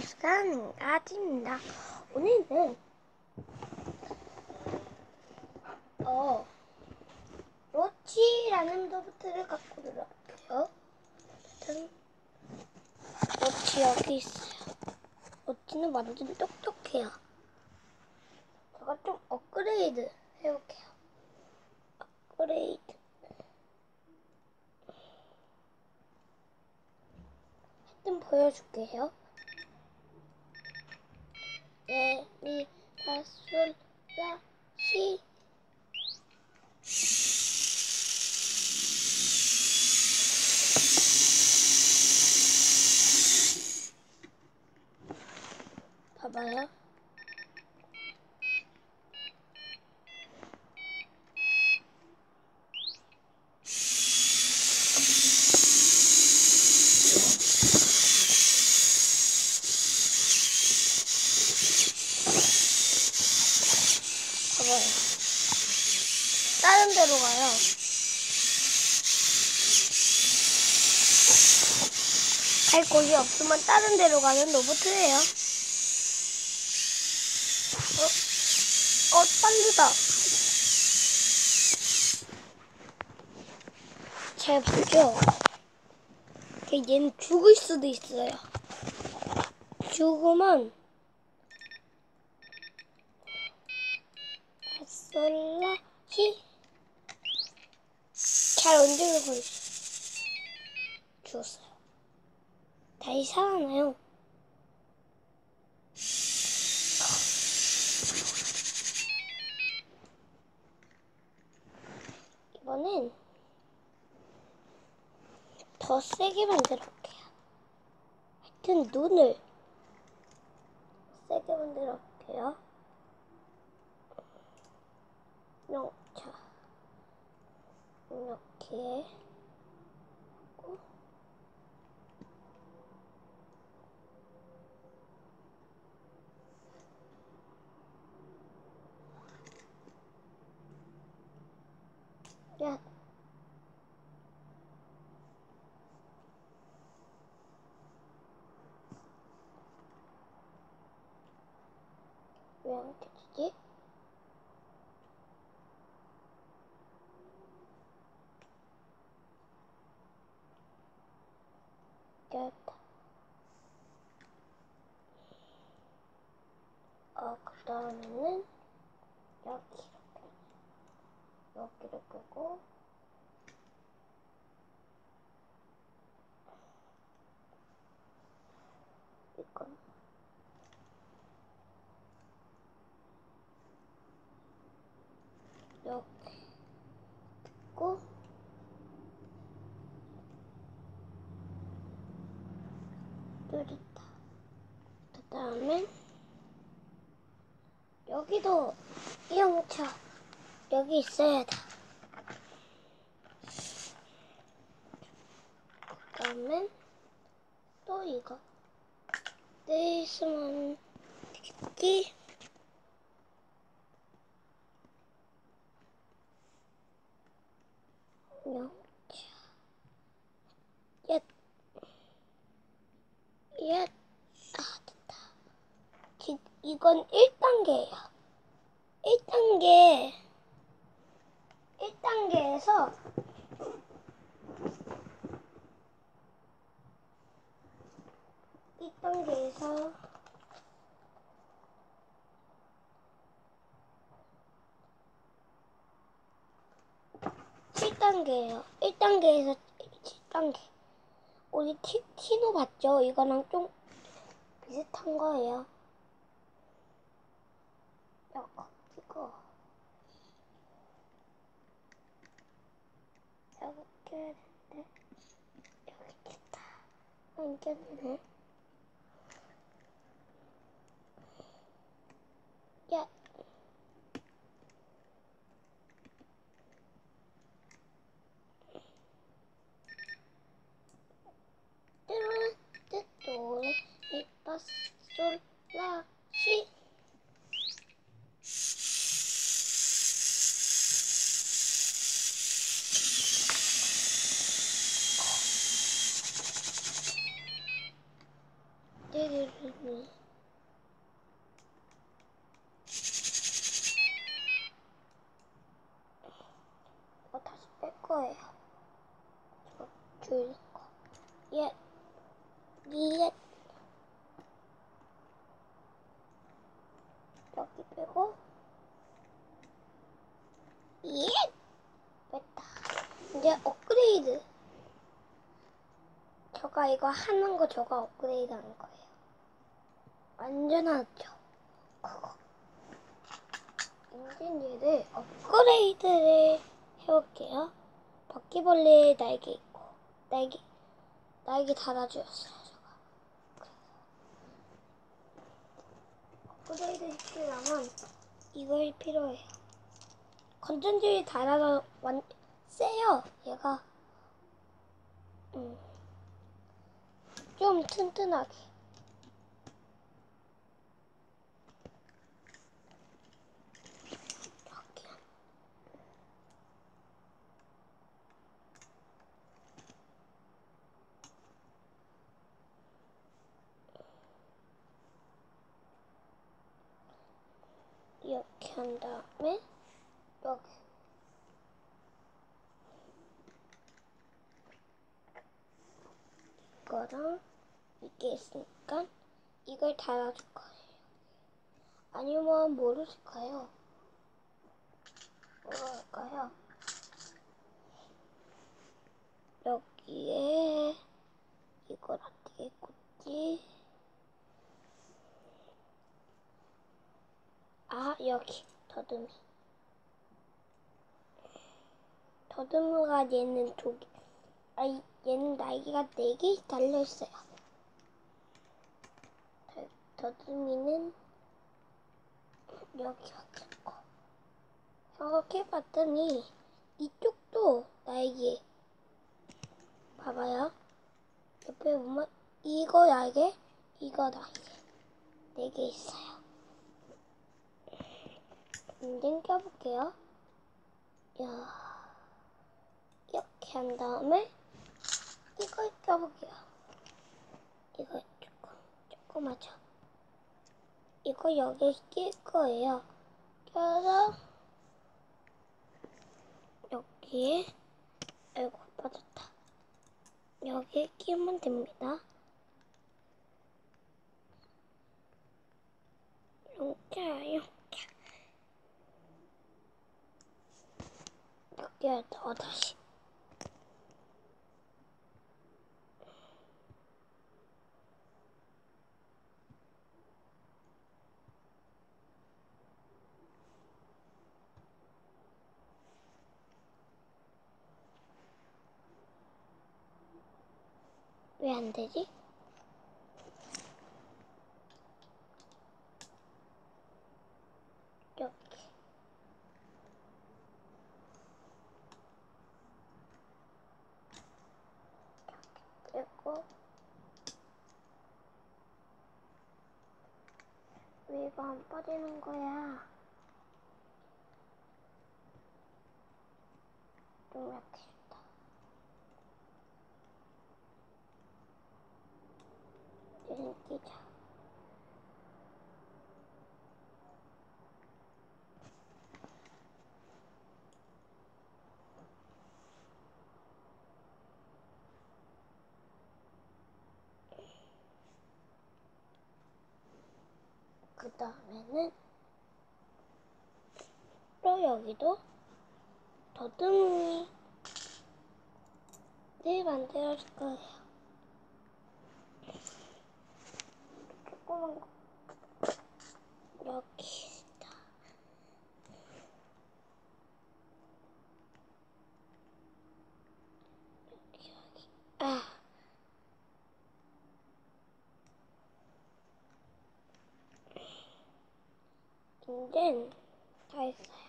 시간 아침입니다. 오늘은 어 로치라는 로봇을 갖고 놀아볼게요. 일단 로치 여기 있어요. 로치는 완전 똑똑해요. 제가 좀 업그레이드 해볼게요. 업그레이드. 하여튼 보여줄게요. 레, 미, 파, 솔, 라, 시. 봐봐요. 다른 데로 가요. 갈 곳이 없으면 다른 데로 가는 로봇이에요. 어, 어, 빠르다. 잘 봤죠? 얘는 죽을 수도 있어요. 죽으면 솔라 히. 잘 움직이고 있어. 죽었어요. 다시 살아나요. 이번엔 더 세게 만들어볼게요. 하여튼 눈을 세게 만들어볼게요. 자, 이렇게 하고 야. 왜 안 켜지지? 깼다. 어, 그 다음에는 여기 이렇게 여기를 끄고 이건 이렇게 끄고 뚫었다. 그 다음에 여기도 이용차 여기 있어야 돼. 그 다음에 또 이거 네 있으면 되겠지? 얏얏 아, 됐다. 기, 이건 1단계예요. 1단계, 1단계에서 이 단계에서 칠단계예요 1단계에서 7단계. 우리 티, 티노 봤죠? 이거랑 좀 비슷한 거예요. 이거, 이거. 여기 껴야 되는데. 여기 있다. 안 껴지네. 야. 뚜뚜 이빠솔 라시 이거 다시 뺄 거예요. 저 줄인 거. 예. 예. 여기 빼고 예. 뺐다. 이제 업그레이드. 저가 이거 하는 거 저가 업그레이드 하는 거예요. 완전 하죠. 그거. 인진이를 업그레이드를 해볼게요. 바퀴벌레 날개 있고 날개 날개 달아주었어요. 업그레이드 시키려면 이걸 필요해요. 건전지를 달아서 완 세요. 얘가 음. 좀 튼튼하게. 이렇게 한 다음에 여기 이거랑 이게 있으니까 이걸 달아줄 거예요. 아니면 뭐를 쓸까요? 뭐로 할까요? 여기에 이걸 어떻게 꽂지? 아 여기. 더듬이. 더듬이가 얘는 두 개, 아 이- 얘는 날개가 네 개 달려 있어요. 더- 더듬이는 여기 여기 있고 생각해봤더니 이쪽도 날개. 봐봐요. 옆에 보면 이거 날개, 이거 날개 네 개 있어요. 인증 껴볼게요. 야, 이렇게 한 다음에 이걸 껴볼게요. 이거 조금 조금하죠. 이거 여기 낄 거예요. 껴서 여기에 아이고 빠졌다. 여기에 끼면 됩니다. 이렇게 이 렇게 여기에 더 다시 왜 안 되지? 이렇게 그리고 왜 이거 안 빠지는 거야? 좀 좋다. 얘는 끼자. 그 다음에는 또 여기도 더듬이를 만들어줄 거예요. 조그만 거 여기 있다. 여기 여기 아. 이젠 다 했어요.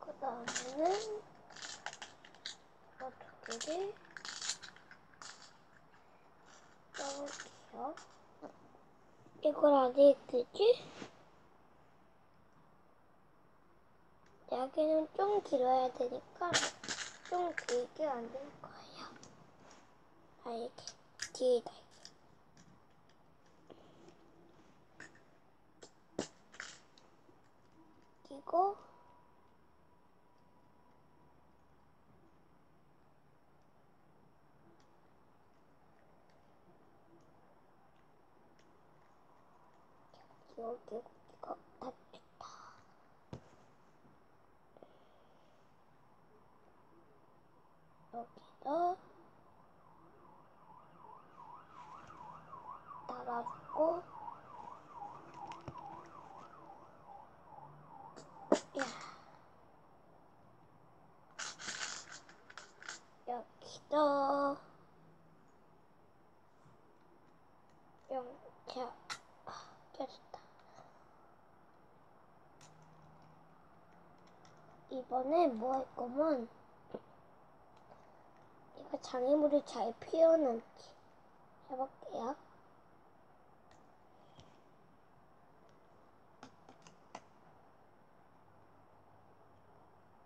그 다음에는 이거 두 개를 넣을게요. 이걸 어디에 뜨지? 여기는 좀 길어야 되니까 좀 길게 만들 거예요. 아, 이렇게 뒤에다. 그리고 여기 이거 다 됐다. 여기도 달아주고 야 여기도 영차 껴졌다. 이번에 뭐 할 거면 얘가 장애물을 잘 표현한지 해볼게요.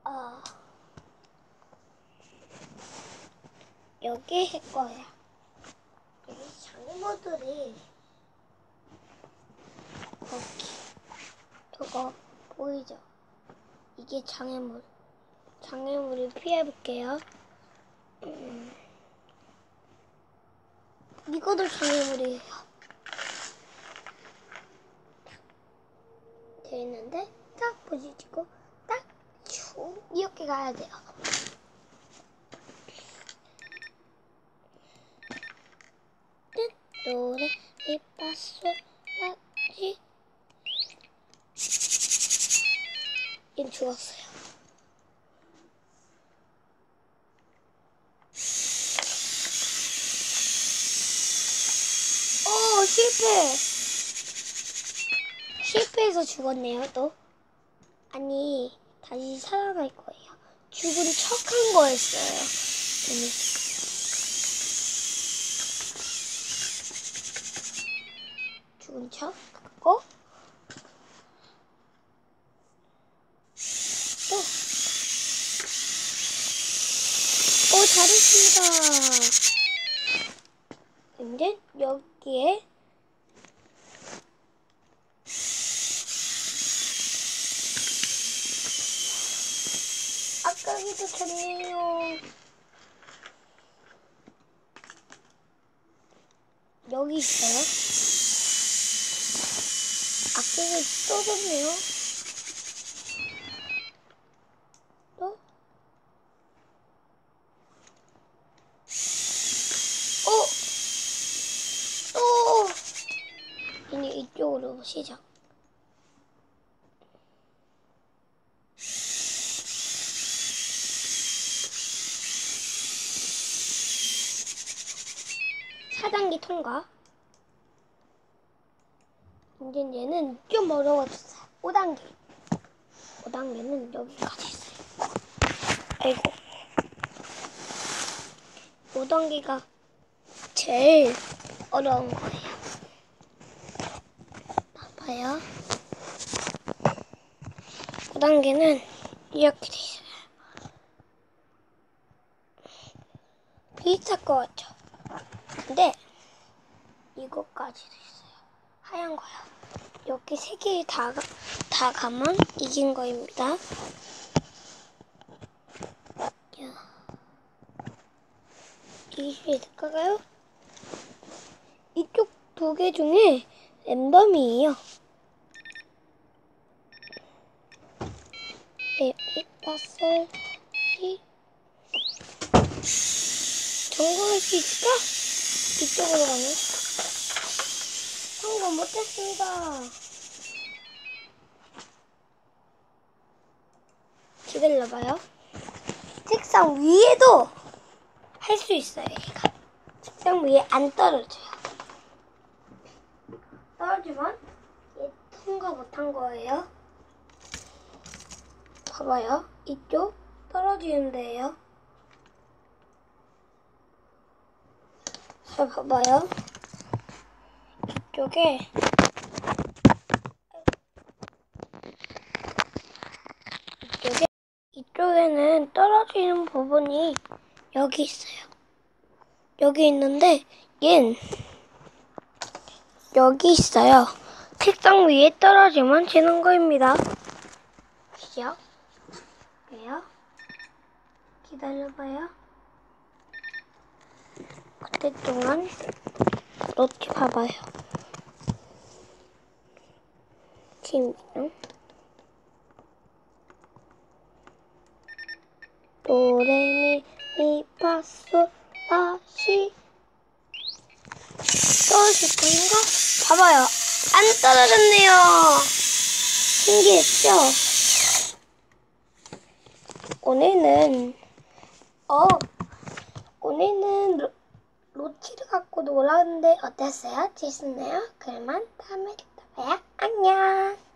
아 여기 할 거야. 여기 장애물들이 여기 저거 보이죠? 이게 장애물. 장애물을 피해볼게요. 음. 이것도 장애물이에요. 돼 있는데 딱 부딪히고 딱 쭉 이렇게 가야 돼요. 뜻 노래 미파솔 라지 얘 죽었어요. 오 실패. 실패해서 죽었네요 또. 아니 다시 살아날 거예요. 죽은 척한 거였어요. 재밌- 죽은 척 하고 또. 오 잘했습니다. 근데 여기에 좋네요. 여기 있어요. 아까기 또 좋네요. 또? 어? 또! 이제 이쪽으로 시작. 통과. 이제 얘는 좀 어려워졌어요. 5단계. 5단계는 여기까지 있어요. 아이고. 5단계가 제일 어려운 거예요. 봐봐요. 5단계는 이렇게 돼 있어요. 비슷할 것 같죠? 근데 이거까지도 있어요. 하얀 거요. 이렇게 세개 다 다 가면 이긴 거입니다. 야. 이게 될까요? 이쪽 두 개 중에 랜덤이에요. 네, 이빠슬 이 전공할 수 있을까? 이쪽으로 가면 못했습니다. 기다려봐요. 책상 위에도 할 수 있어요, 얘가. 책상 위에 안 떨어져요. 떨어지면 얘 통과 못한 거예요. 봐봐요. 이쪽 떨어지는 데예요. 잘 봐봐요. 이쪽에 이쪽에 오른쪽에는 떨어지는 부분이 여기 있어요. 여기 있는데 얜 여기 있어요. 책상 위에 떨어지면 지는 거입니다. 시작. 왜요? 기다려봐요. 그때 동안 이렇게 봐봐요. 지금 도레미 미파솔 라시 떨어질 건가? 봐봐요. 안 떨어졌네요. 신기했죠? 오늘은 어 오늘은 로, 로치를 갖고 놀았는데 어땠어요? 재밌었나요? 그러면 다음에 또 봐요. 안녕.